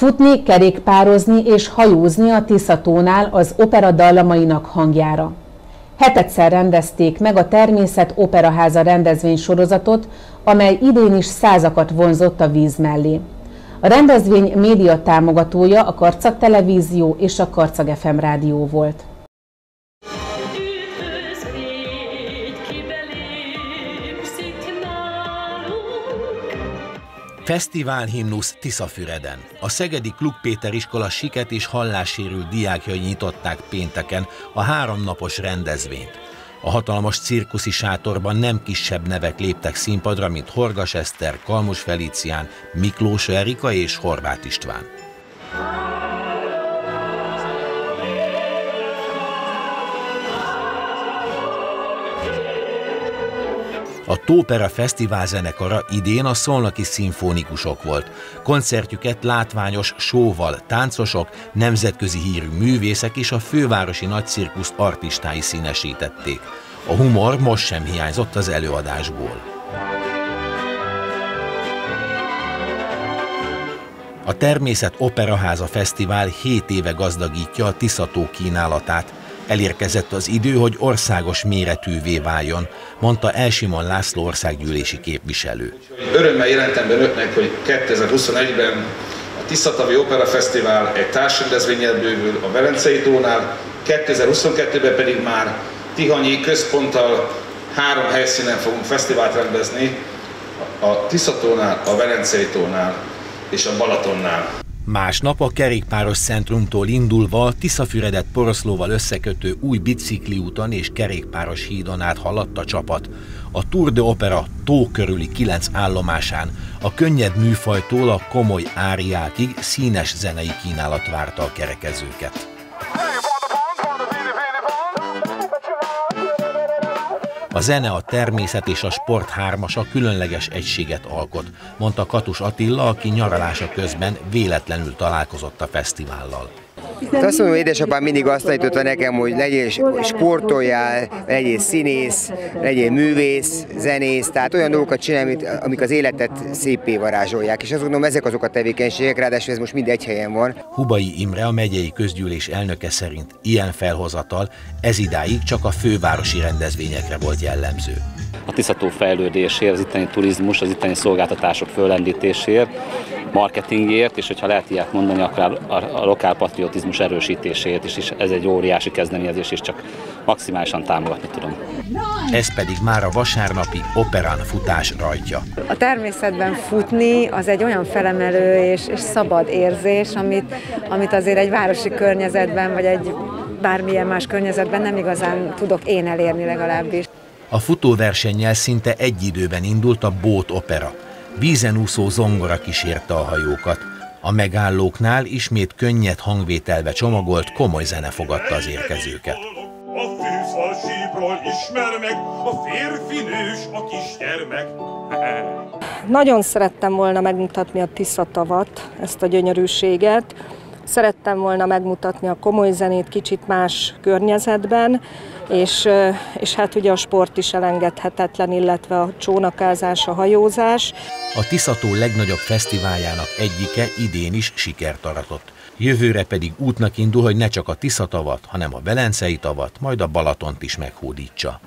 Futni, kerékpározni és hajózni a Tiszatónál az opera dallamainak hangjára. Hetedszer rendezték meg a Természet Operaháza rendezvény sorozatot, amely idén is százakat vonzott a víz mellé. A rendezvény média támogatója a Karcag Televízió és a Karcag FM Rádió volt. Fesztivál himnusz Tiszafüreden. A Szegedi Klub Péter iskola siket és hallássérült diákjai nyitották pénteken a háromnapos rendezvényt. A hatalmas cirkuszi sátorban nem kisebb nevek léptek színpadra, mint Horgas Eszter, Kalmus Felicián, Miklós Erika és Horváth István. A Tópera Fesztivál zenekara idén a szolnoki szimfonikusok volt. Koncertjüket látványos sóval táncosok, nemzetközi hírű művészek és a fővárosi nagycirkusz artistái színesítették. A humor most sem hiányzott az előadásból. A Természet Operaháza Fesztivál 7 éve gazdagítja a Tiszató kínálatát, Elérkezett az idő, hogy országos méretűvé váljon, mondta Elsimon László országgyűlési képviselő. Örömmel jelentem be önöknek, hogy 2021-ben a Tiszatavi Opera Fesztivál egy társrendezvényel bővül a Velencei tónál, 2022-ben pedig már Tihanyi központtal három helyszínen fogunk fesztivált rendezni, a Tiszatónál, a Velencei tónál és a Balatonnál. Másnap a kerékpáros centrumtól indulva Tiszafüredet Poroszlóval összekötő új bicikliúton és kerékpáros hídon át haladt a csapat. A Tour de Opera tó körüli kilenc állomásán a könnyed műfajtól a komoly áriákig színes zenei kínálat várta a kerekezőket. A zene, a természet és a sport hármasa különleges egységet alkot, mondta Katus Attila, aki nyaralása közben véletlenül találkozott a fesztivállal. Hát azt mondom, édesapám mindig azt tanította nekem, hogy legyél sportoljál, legyél színész, legyél művész, zenész, tehát olyan dolgokat csinálj, amik az életet szépé varázsolják. És azt gondolom, ezek azok a tevékenységek, ráadásul ez most mind egy helyen van. Hubai Imre, a megyei közgyűlés elnöke szerint ilyen felhozatal ez idáig csak a fővárosi rendezvényekre volt jellemző a Tiszató fejlődésért, az itteni turizmus, az itteni szolgáltatások föllendítésért, marketingért, és hogyha lehet ilyet mondani, akkor a, lokál patriotizmus erősítéséért is, és ez egy óriási kezdeményezés, és csak maximálisan támogatni tudom. Ez pedig már a vasárnapi operán futás rajtja. A természetben futni az egy olyan felemelő és, és szabad érzés, amit, amit azért egy városi környezetben, vagy egy bármilyen más környezetben nem igazán tudok én elérni legalábbis. A futóversennyel szinte egy időben indult a Bót Opera. Vízen úszó zongora kísérte a hajókat. A megállóknál ismét könnyed hangvételbe csomagolt, komoly zene fogadta az érkezőket. A sípról ismer meg, a férfi nős, a kisgyermek. Nagyon szerettem volna megmutatni a Tiszatavat, ezt a gyönyörűséget. Szerettem volna megmutatni a komoly zenét kicsit más környezetben, és, és hát ugye a sport is elengedhetetlen, illetve a csónakázás, a hajózás. A Tiszató legnagyobb fesztiváljának egyike idén is sikert aratott. Jövőre pedig útnak indul, hogy ne csak a Tiszatavat, hanem a Velencei tavat, majd a Balatont is meghódítsa.